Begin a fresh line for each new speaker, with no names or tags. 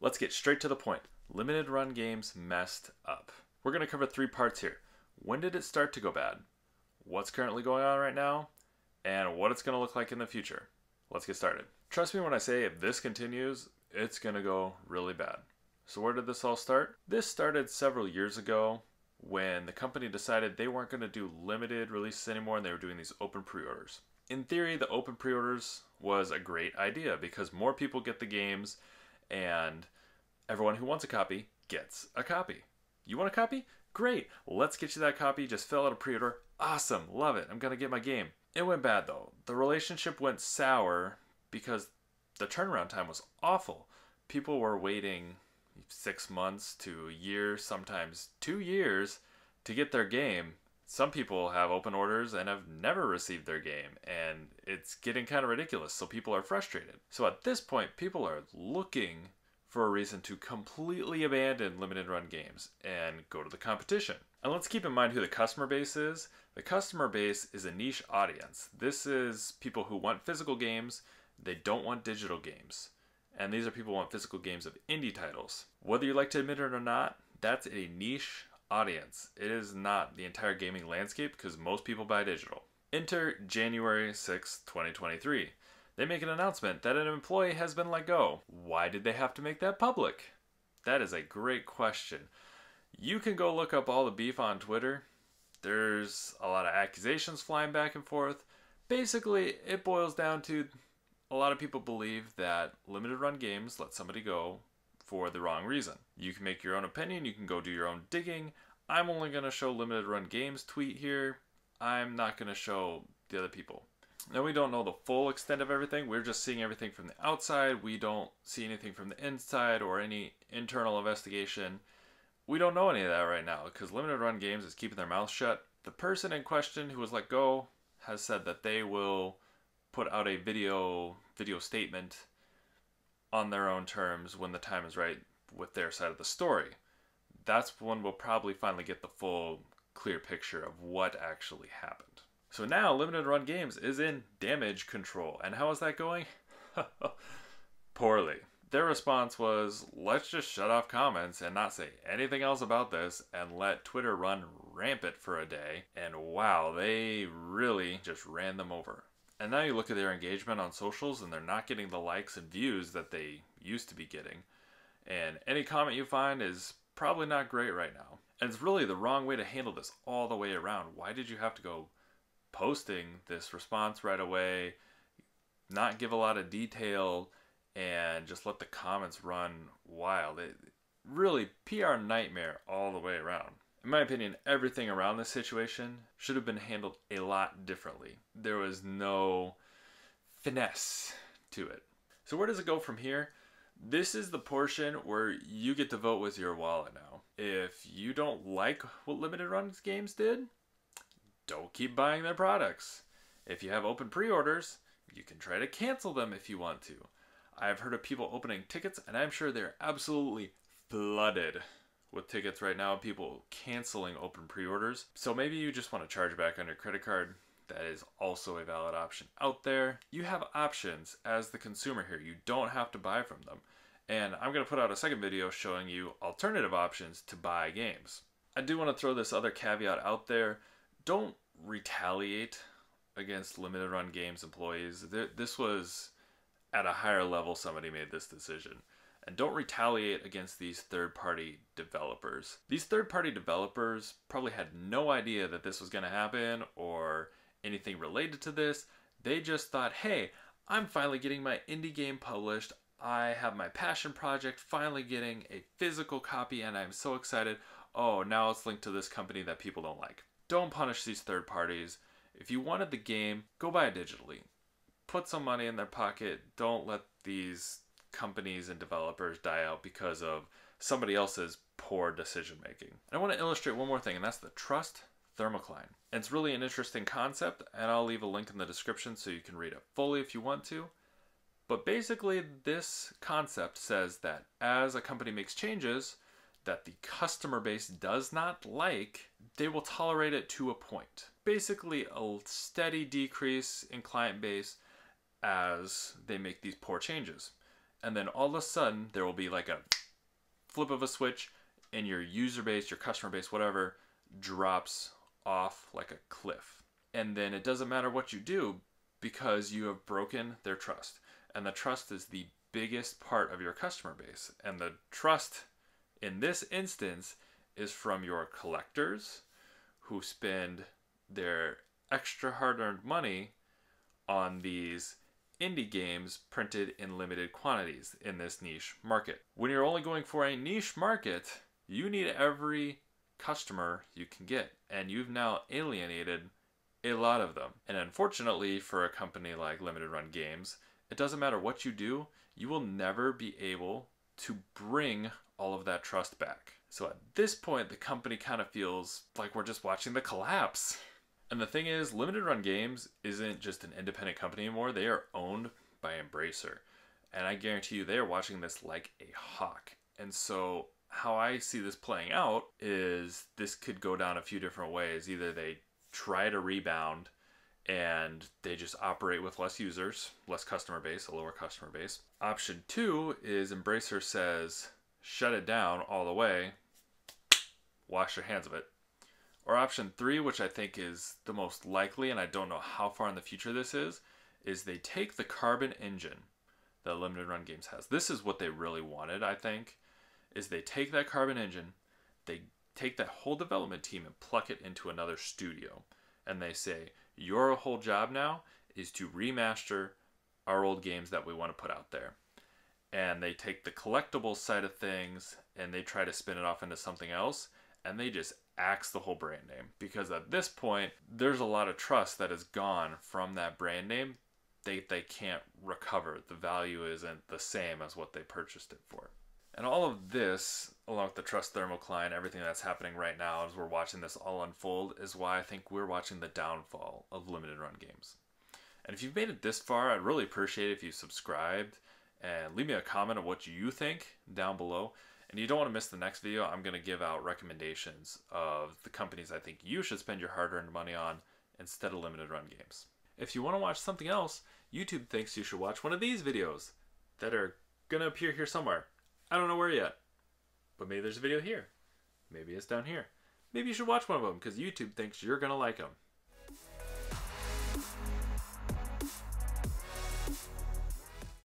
let's get straight to the point. Limited run games messed up. We're going to cover three parts here. When did it start to go bad? What's currently going on right now? And what it's going to look like in the future. Let's get started. Trust me when I say if this continues, it's going to go really bad. So, where did this all start? This started several years ago when the company decided they weren't going to do limited releases anymore and they were doing these open pre orders. In theory, the open pre orders was a great idea because more people get the games and everyone who wants a copy gets a copy. You want a copy? Great, let's get you that copy. Just fill out a pre order. Awesome, love it. I'm going to get my game. It went bad though. The relationship went sour because the turnaround time was awful. People were waiting six months to a year, sometimes two years to get their game. Some people have open orders and have never received their game, and it's getting kind of ridiculous, so people are frustrated. So at this point, people are looking for a reason to completely abandon limited run games and go to the competition. And let's keep in mind who the customer base is. The customer base is a niche audience. This is people who want physical games, they don't want digital games. And these are people who want physical games of indie titles. Whether you like to admit it or not, that's a niche audience. It is not the entire gaming landscape because most people buy digital. Enter January 6, 2023 they make an announcement that an employee has been let go. Why did they have to make that public? That is a great question. You can go look up all the beef on Twitter. There's a lot of accusations flying back and forth. Basically, it boils down to a lot of people believe that limited run games let somebody go for the wrong reason. You can make your own opinion, you can go do your own digging. I'm only going to show limited run games tweet here. I'm not going to show the other people. Now we don't know the full extent of everything. We're just seeing everything from the outside. We don't see anything from the inside or any internal investigation. We don't know any of that right now because Limited Run Games is keeping their mouth shut. The person in question who was let go has said that they will put out a video video statement on their own terms when the time is right with their side of the story. That's when we'll probably finally get the full clear picture of what actually happened. So now Limited Run Games is in damage control. And how is that going? Poorly. Their response was, let's just shut off comments and not say anything else about this and let Twitter run rampant for a day. And wow, they really just ran them over. And now you look at their engagement on socials and they're not getting the likes and views that they used to be getting. And any comment you find is probably not great right now. And it's really the wrong way to handle this all the way around. Why did you have to go posting this response right away, not give a lot of detail, and just let the comments run wild. It really PR nightmare all the way around. In my opinion, everything around this situation should have been handled a lot differently. There was no finesse to it. So where does it go from here? This is the portion where you get to vote with your wallet now. If you don't like what limited runs games did, don't keep buying their products. If you have open pre orders, you can try to cancel them if you want to. I've heard of people opening tickets, and I'm sure they're absolutely flooded with tickets right now, people canceling open pre orders. So maybe you just want to charge back on your credit card. That is also a valid option out there. You have options as the consumer here. You don't have to buy from them. And I'm going to put out a second video showing you alternative options to buy games. I do want to throw this other caveat out there don't retaliate against limited run games employees. This was at a higher level somebody made this decision. And don't retaliate against these third party developers. These third party developers probably had no idea that this was going to happen or anything related to this. They just thought, hey, I'm finally getting my indie game published. I have my passion project finally getting a physical copy and I'm so excited. Oh, now it's linked to this company that people don't like. Don't punish these third parties. If you wanted the game, go buy it digitally. Put some money in their pocket. Don't let these companies and developers die out because of somebody else's poor decision making. And I want to illustrate one more thing, and that's the trust thermocline. And it's really an interesting concept, and I'll leave a link in the description so you can read it fully if you want to. But basically, this concept says that as a company makes changes, that the customer base does not like, they will tolerate it to a point. Basically, a steady decrease in client base as they make these poor changes. And then all of a sudden there will be like a flip of a switch and your user base, your customer base, whatever, drops off like a cliff. And then it doesn't matter what you do because you have broken their trust. And the trust is the biggest part of your customer base. And the trust in this instance is from your collectors who spend their extra hard earned money on these indie games printed in limited quantities in this niche market. When you're only going for a niche market, you need every customer you can get, and you've now alienated a lot of them. And unfortunately, for a company like Limited Run Games, it doesn't matter what you do, you will never be able to bring all of that trust back. So at this point, the company kind of feels like we're just watching the collapse. And the thing is, Limited Run Games isn't just an independent company anymore, they are owned by Embracer. And I guarantee you, they are watching this like a hawk. And so, how I see this playing out is this could go down a few different ways. Either they try to rebound and they just operate with less users, less customer base, a lower customer base. Option two is Embracer says, shut it down all the way, wash your hands of it. Or option three, which I think is the most likely, and I don't know how far in the future this is, is they take the carbon engine that Limited Run Games has. This is what they really wanted, I think, is they take that carbon engine, they take that whole development team and pluck it into another studio. And they say, your whole job now is to remaster our old games that we want to put out there. And they take the collectible side of things and they try to spin it off into something else and they just axe the whole brand name. Because at this point there's a lot of trust that is gone from that brand name. They they can't recover. The value isn't the same as what they purchased it for. And all of this along with the trust thermocline everything that's happening right now as we're watching this all unfold is why i think we're watching the downfall of limited run games. And if you've made it this far i'd really appreciate if you subscribed and leave me a comment of what you think down below and you don't want to miss the next video, I'm going to give out recommendations of the companies I think you should spend your hard earned money on instead of limited run games. If you want to watch something else, YouTube thinks you should watch one of these videos that are going to appear here somewhere. I don't know where yet, but maybe there's a video here. Maybe it's down here. Maybe you should watch one of them because YouTube thinks you're going to like them.